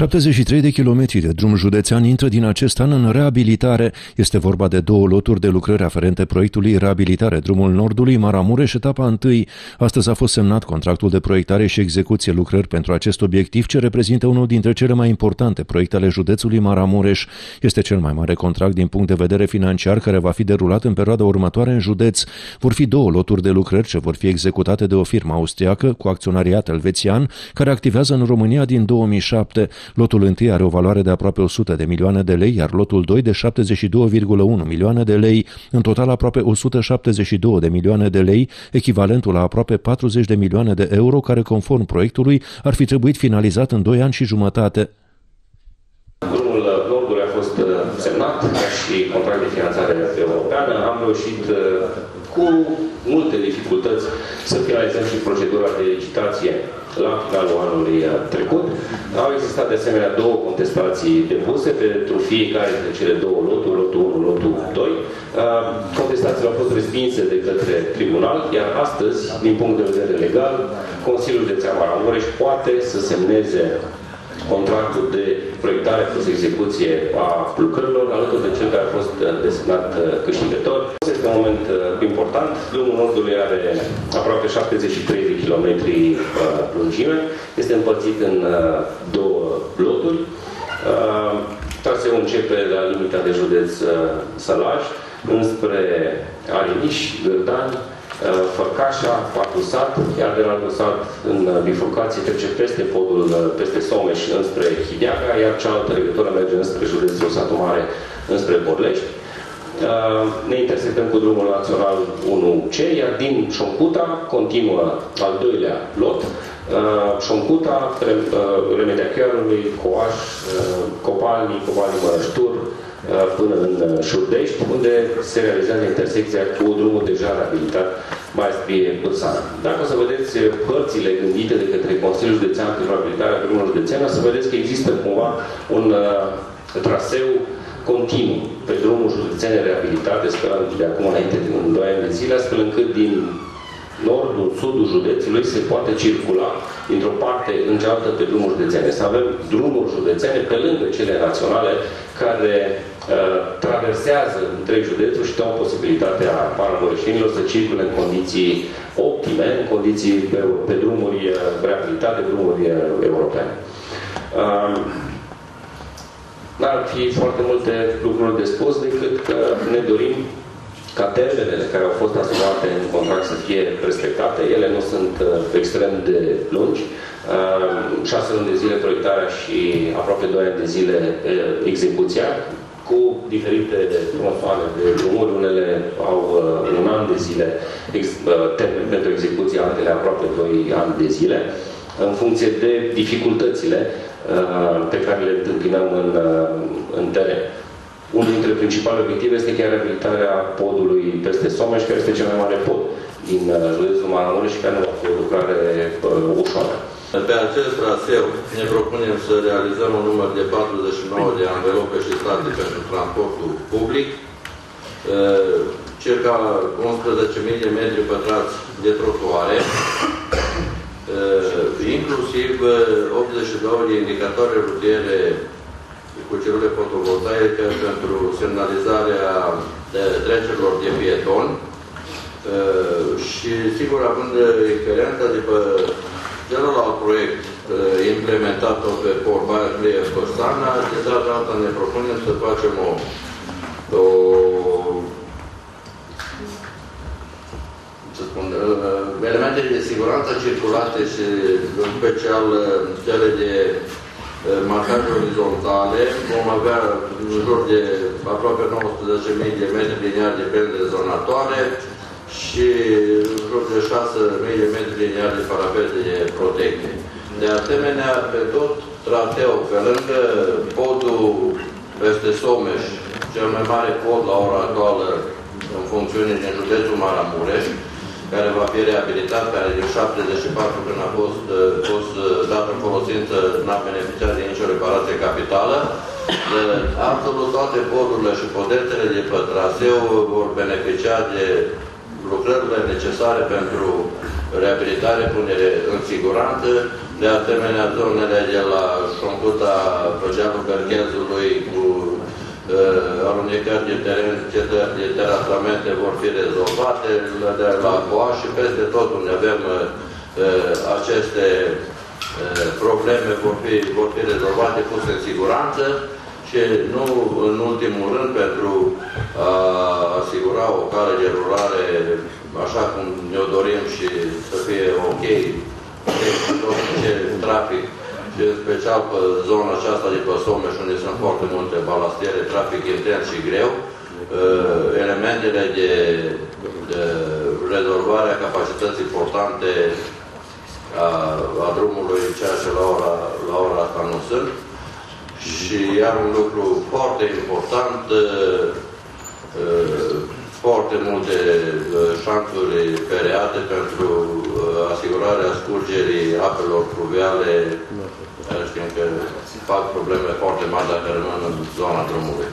73 de kilometri de drum județean intră din acest an în reabilitare. Este vorba de două loturi de lucrări aferente proiectului Reabilitare Drumul Nordului, Maramureș, etapa 1. Astăzi a fost semnat contractul de proiectare și execuție lucrări pentru acest obiectiv, ce reprezintă unul dintre cele mai importante proiecte ale județului Maramureș. Este cel mai mare contract din punct de vedere financiar care va fi derulat în perioada următoare în județ. Vor fi două loturi de lucrări ce vor fi executate de o firmă austriacă cu acționariat elvețian care activează în România din 2007. Lotul 1 are o valoare de aproape 100 de milioane de lei, iar lotul 2 de 72,1 milioane de lei, în total aproape 172 de milioane de lei, echivalentul la aproape 40 de milioane de euro, care conform proiectului ar fi trebuit finalizat în 2 ani și jumătate. Drumul Nordului a fost uh, semnat ca și contract de finanțare europeană. Am reușit uh, cu multe dificultăți să finalizăm și procedura de licitație la finalul anului uh, trecut. Au existat de asemenea două contestații depuse pentru fiecare dintre cele două loturi, lotul 1, lotul 2. Uh, contestațiile au fost respinse de către tribunal, iar astăzi, din punct de vedere legal, Consiliul de Țeama Mureș poate să semneze contractul de proiectare plus execuție a lucrărilor, alături de cel care a fost uh, desemnat câștigător. Este un moment important. Drumul Nordului are aproape 73 de kilometri lungime. Este împărțit în două loturi. Traseul începe la limita de județ Sălaj, înspre Ariniș, Gârdani, Fărcașa, Patusat, iar de la Patusat în bifurcație trece peste podul, peste Someș, înspre Hideaga, iar cealaltă legătură merge înspre județul Satu Mare, înspre Borlești. Ne intersectăm cu drumul național 1C, iar din Șoncuta continuă al doilea lot, Șoncuta, Remedia Chiarului, Coaș, Copalni, Copalni Mărăștur, până în Șurdești, unde se realizează intersecția cu drumul deja reabilitat mai spre Bârsan. Dacă o să vedeți părțile gândite de către Consiliul Județean pentru reabilitarea drumului județean, o să vedeți că există cumva un uh, traseu continuu pe drumul județene reabilitate, sperăm de acum înainte din 2 ani de zile, astfel încât din nordul, sudul județului se poate circula dintr-o parte în cealaltă pe drumuri județene. Să avem drumuri județene pe lângă cele naționale care uh, traversează întreg județul și dau posibilitatea paramărășenilor să circule în condiții optime, în condiții pe, pe drumuri uh, reabilitate, drumuri uh, europene. Uh, N-ar fi foarte multe lucruri de spus decât că ne dorim ca termenele care au fost asumate în contract să fie respectate. Ele nu sunt uh, extrem de lungi. Uh, șase luni de zile proiectarea și aproape doi ani de zile uh, execuția, cu diferite tronsoane de drumuri. Unele au un an de zile termen pentru execuție, altele aproape doi ani de zile, în funcție de dificultățile pe care le întâmpinăm în, în teren. Unul dintre principalele obiective este chiar reabilitarea podului peste Someș, care este cel mai mare pod din uh, județul Maramureș și care nu va fi o lucrare uh, ușoară. Pe acest traseu ne propunem să realizăm un număr de 49 de anvelope și state pentru transportul public, uh, circa 11.000 de metri pătrați de trotuare, inclusiv 82 de indicatoare rutiere cu celule fotovoltaice pentru semnalizarea de trecerilor de pieton. Și, sigur, având experiența de pe celălalt proiect implementat pe Porbaia Cleie Costana, de data asta ne propunem să facem o, o să spun, elemente de siguranță circulate și în special cele de marcaje orizontale, vom avea în jur de aproape 19.000 de metri lineari de pende zonatoare și în jur de 6.000 de metri lineari de parapete de protecție. De asemenea, pe tot trateu, pe lângă podul peste Someș, cel mai mare pod la ora actuală în funcțiune din județul Maramureș, care va fi reabilitat, care din 74 când a fost, uh, fost uh, dat în folosință, n-a beneficiat de nicio reparație capitală. Absolut toate podurile și podetele de pe traseu vor beneficia de lucrările necesare pentru reabilitare, punere în siguranță, De asemenea, zonele de la Șomputa, Păgealul Gărghezului cu uh, alunecări de teren, cetări de terasamente vor fi rezolvate, de la Coa și peste tot unde avem uh, aceste uh, probleme vor fi, vor fi rezolvate, puse în siguranță și nu în ultimul rând pentru a asigura o cale de rurare așa cum ne-o dorim și să fie ok tot ce trafic. și în special pe zona aceasta de pe Someș unde sunt foarte multe balastiere, trafic intens și greu, uh, elementele de, de rezolvare a capacității importante a, a drumului, ceea ce la ora, la ora asta nu sunt. Și iar un lucru foarte important, uh, uh, foarte multe șanturi fereate pentru asigurarea scurgerii apelor pluviale. Știm că fac probleme foarte mari dacă rămân în zona drumului.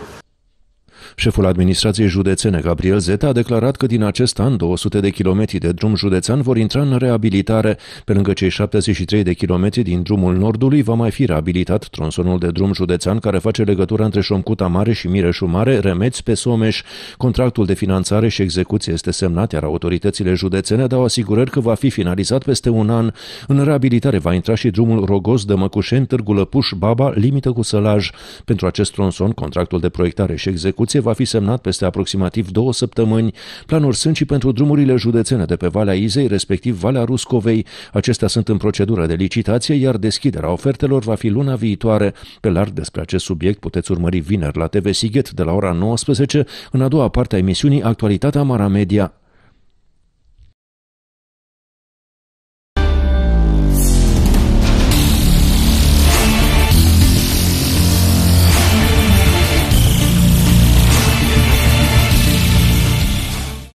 Șeful administrației județene, Gabriel Zeta, a declarat că din acest an 200 de kilometri de drum județean vor intra în reabilitare. Pe lângă cei 73 de kilometri din drumul Nordului va mai fi reabilitat tronsonul de drum județean care face legătura între Șomcuta Mare și Mireșu Mare, Remeți pe Someș. Contractul de finanțare și execuție este semnat, iar autoritățile județene dau asigurări că va fi finalizat peste un an. În reabilitare va intra și drumul Rogos de Măcușeni, Târgu Lăpuș, Baba, limită cu Sălaj. Pentru acest tronson, contractul de proiectare și execuție va fi semnat peste aproximativ două săptămâni. Planuri sunt și pentru drumurile județene de pe Valea Izei, respectiv Valea Ruscovei. Acestea sunt în procedură de licitație, iar deschiderea ofertelor va fi luna viitoare. Pe larg despre acest subiect puteți urmări vineri la TV Sighet de la ora 19 în a doua parte a emisiunii Actualitatea Mara Media.